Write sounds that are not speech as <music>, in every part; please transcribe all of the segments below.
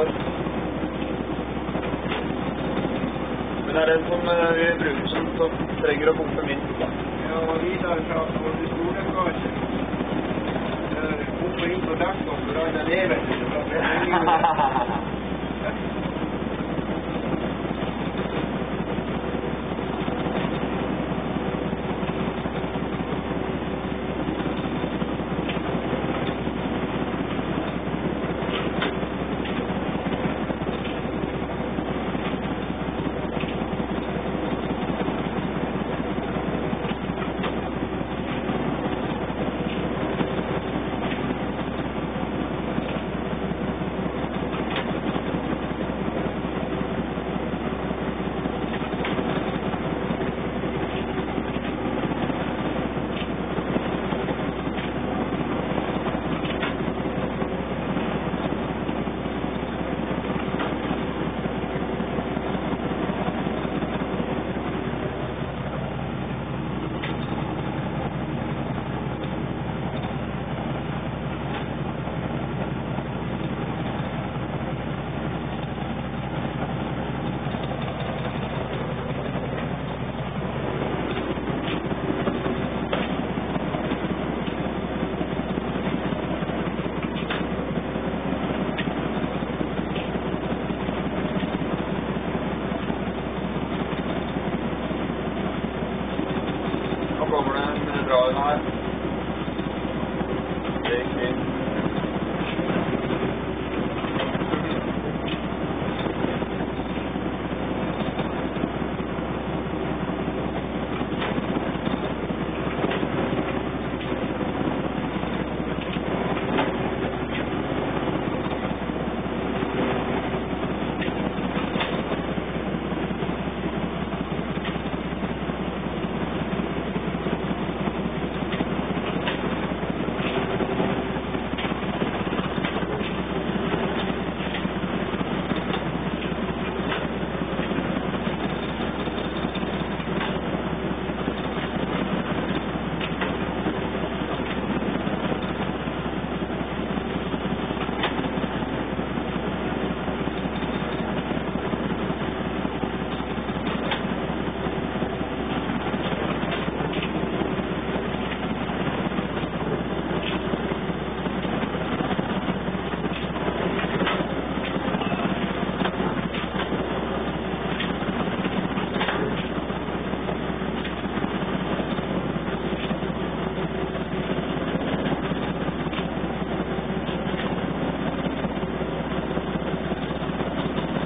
Er. Men det er den som eh, vi bruker som, som trenger å pumpe minst, da. Ja, og Vidar fra vår stolegasje. Pumpe inn på dekket og så rann det ned, <laughs>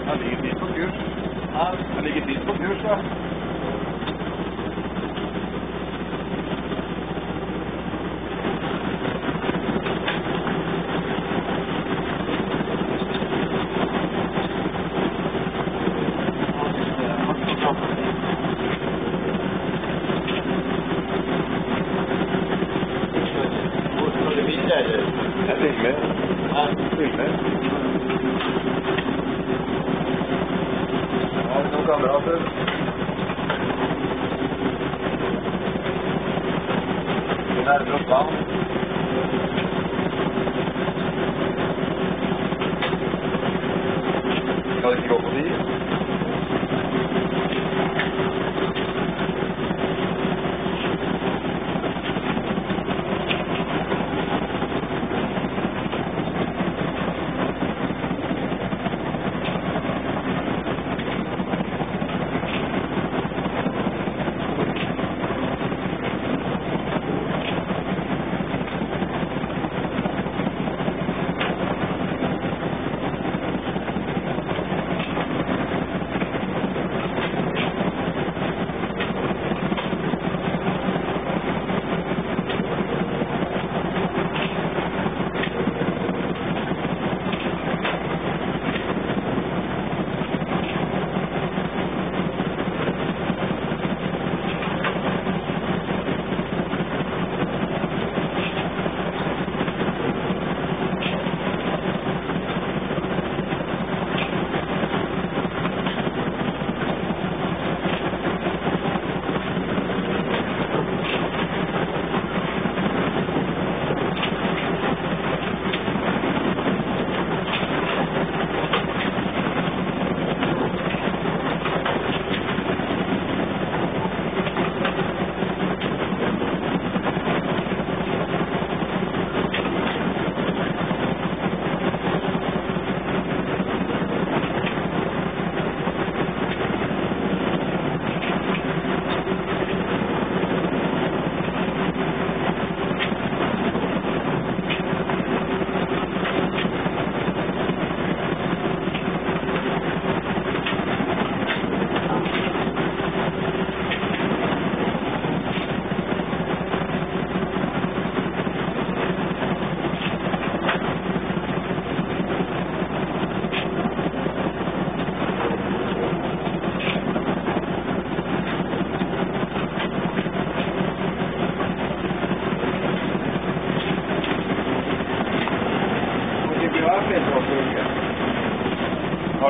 Jeg ligger fint på kurs. Jeg ligger fint på kurs, da. Hvor skal du videre, eller? Jeg filmer. Ja, filmer. Ja, noen kamerater. Vi nærmer oss land. Skal det ikke gå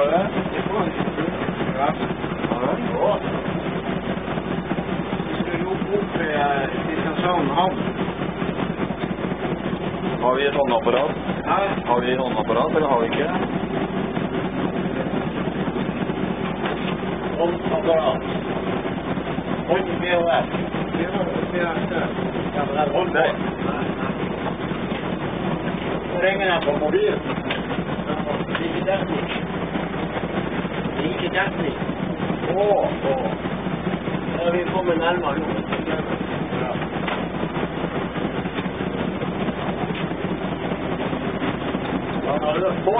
du det? Det får vi skal jo opp til Kristiansand havn. Har vi et håndapparat? Nei. Har vi håndapparat, eller har vi ikke? Håndapparat. Hånd VHF. Ja, men det er hånd Nei. Hvor. Så ringer jeg på mobilen. Ikke dekning. Å, å. Da vi kommet nærmere nå. Ja. Da er det på.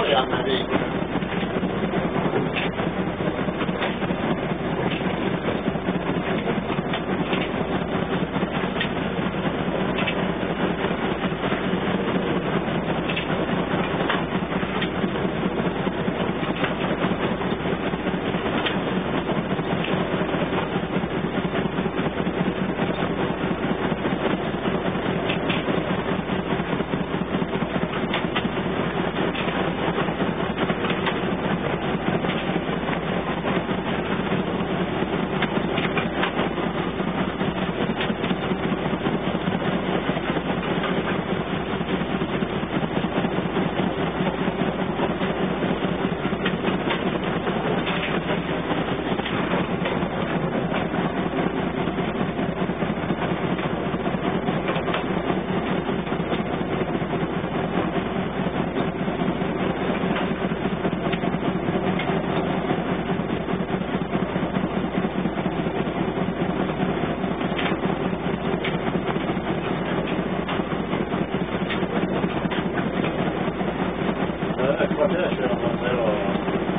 Det er et kvarter siden man ser og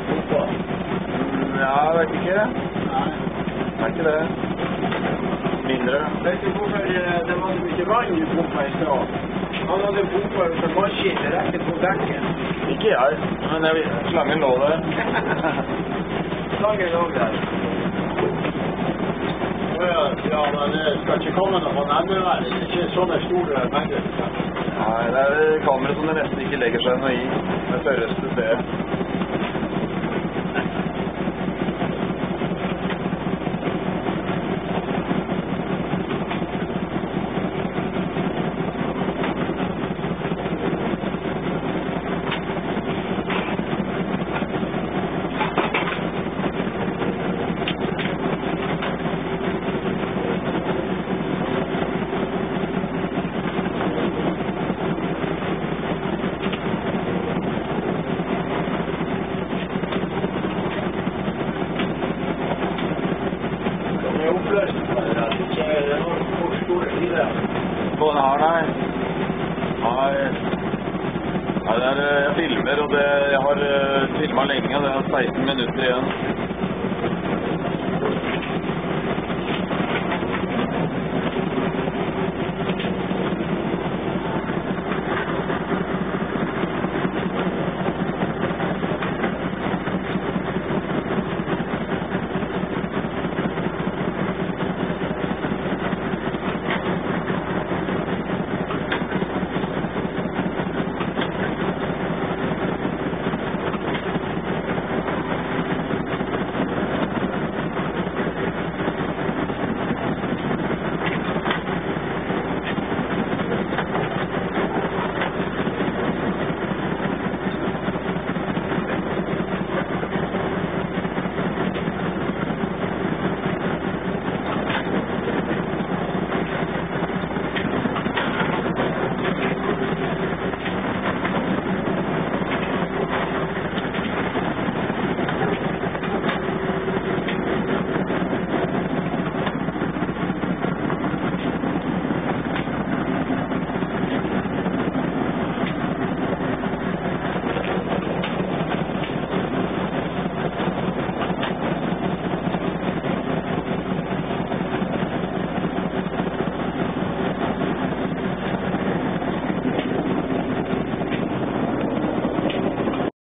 fotball. Mm, ja, jeg vet ikke. Nei. Det er ikke det. Mindre. Vet du hvorfor eh, det var så mye vann i pumpa i stad? Hadde pumpa ut en maskin direkte på dekken. Ikke jeg, men jeg, slangen lå der. Slangen lå der. Ja, men det skal ikke komme noe nærmere Det er ikke sånne store mengder. Nei, det er kamera som det nesten ikke legger seg noe i. Det tørreste stedet. De er oppløst på det der. Det er ikke noen for store filer. På den her, nei. Nei. Nei, det er, eh, filmer, og det, jeg har filma filmet lenge, det er 16 minutter igjen.